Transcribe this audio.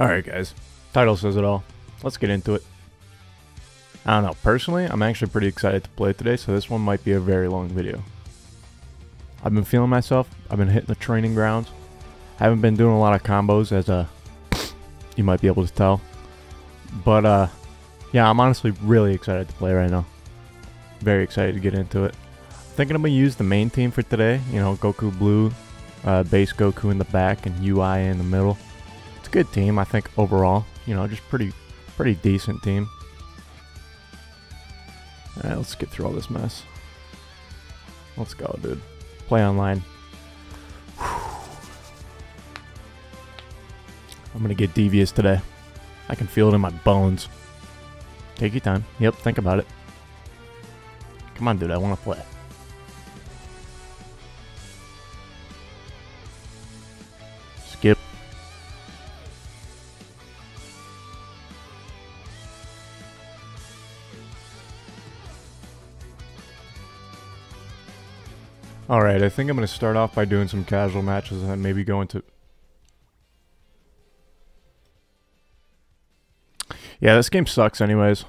Alright guys, title says it all. Let's get into it. I don't know, personally, I'm actually pretty excited to play today, so this one might be a very long video. I've been feeling myself, I've been hitting the training grounds. I haven't been doing a lot of combos as a you might be able to tell. But uh yeah, I'm honestly really excited to play right now. Very excited to get into it. Thinking I'm gonna use the main team for today, you know, Goku Blue, uh, base Goku in the back and UI in the middle a good team, I think, overall. You know, just pretty, pretty decent team. Alright, let's get through all this mess. Let's go, dude. Play online. I'm gonna get devious today. I can feel it in my bones. Take your time. Yep, think about it. Come on, dude, I want to play. Skip. Alright, I think I'm going to start off by doing some casual matches and maybe go into... Yeah, this game sucks anyways.